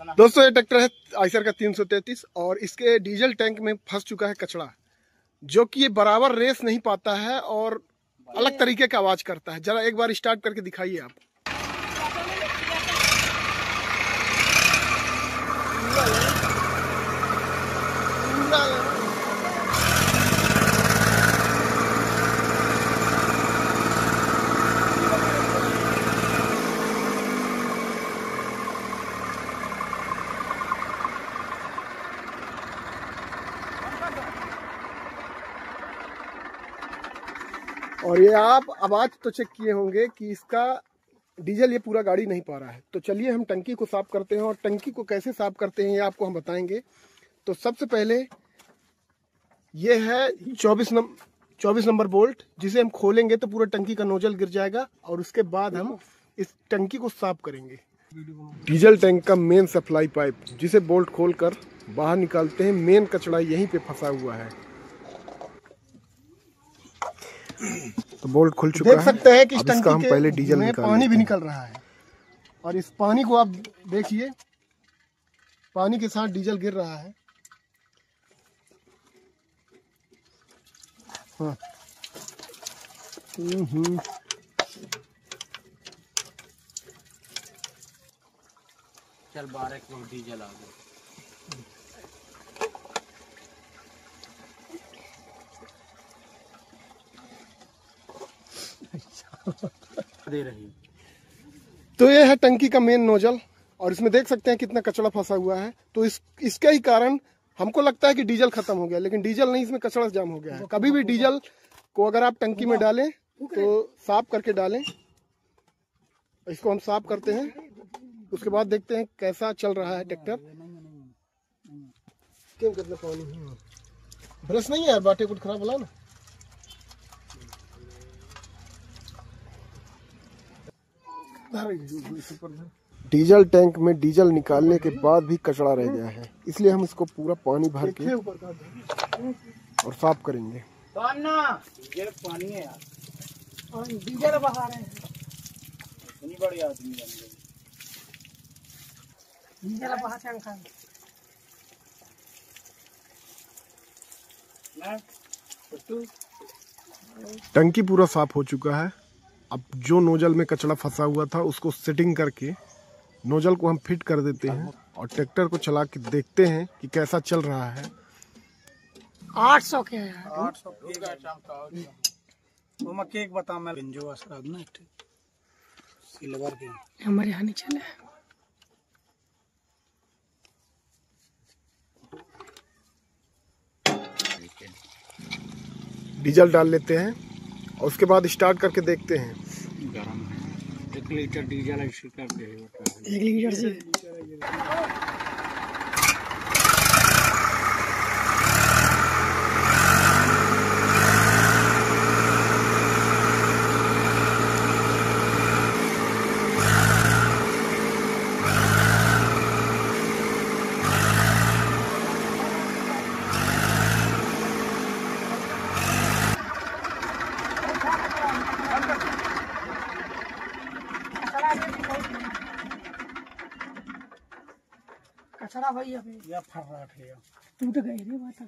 दोस्तों ये ट्रैक्टर है आइसर का 333 और इसके डीजल टैंक में फंस चुका है कचड़ा जो कि ये बराबर रेस नहीं पाता है और अलग तरीके का आवाज़ करता है। जरा एक बार स्टार्ट करके दिखाइए आप। और ये आप आवाज़ तो चेक किए होंगे कि इसका डीजल ये पूरा गाड़ी नहीं पा रहा है। तो चलिए हम टंकी को साफ़ करते हैं और टंकी को कैसे साफ़ करते हैं ये आपको हम बताएँगे। तो सबसे पहले ये है 24 नंबर 24 नंबर बोल्ट, जिसे हम खोलेंगे तो पूरा टंकी का नोजल गिर जाएगा और उसके बाद हम इस टंकी को साफ़ करेंगे। डीजल टैंक का मेन सप्लाई पाइप, जिसे बोल्ट खोलकर बाहर निकालते हैं, मेन कचड़ा यहीं पे फंसा हुआ है। तो बोल्ट खुल चुका देख सकते हैं कि इस इसका हम टंकी पहले डीजल में पानी भी निकल रहा है। और इस पानी को आप देखिए पानी के साथ डीजल गिर रहा है। हाँ। हम्म, हम्म। चल बारह किलो डीजल आ गया। दे रही तो ये है टंकी का मेन नोजल, और इसमें देख सकते हैं कितना कचरा फंसा हुआ है। तो इस, इसके ही कारण हमको लगता है कि डीजल खत्म हो गया, लेकिन डीजल नहीं, इसमें कचरा जाम हो गया है। कभी भी डीजल को अगर आप टंकी में डालें तो साफ़ करके डालें। इसको हम साफ़ करते हैं। उसके बाद देखते हैं कैसा चल रहा है ट्रैक्टर। क्यों, कितना पानी ब्रश नहीं है यार बाटे कुछ खराब बोला ना। डीजल टैंक में डीजल निकालने के बाद भी कचरा रह गया है। इसलिए हम इसको पूरा पानी भर के और साफ़ करेंगे। पानी है यार। डीजल बहा रहे हैं। इतनी बड़ी आदमी बन गई। डीजल बहा अंकल टंकी पूरा साफ़ हो चुका है। अब जो नोजल में कचड़ा फंसा हुआ था उसको सेटिंग करके नोजल को हम फिट कर देते हैं और ट्रैक्टर को चला के देखते हैं कि कैसा चल रहा है। आठ सौ के है। आठ सौ वो मैं केक बता मैं बिंजो असराद ना सिल्वर के। हमारे यहाँ नहीं चले डीजल डाल लेते हैं। और उसके बाद स्टार्ट करके देखते हैं। गरम है। एक लीटर डीजल एक लीटर से। कचरा भाई अभी। या फर्राट है टूट गई रे बात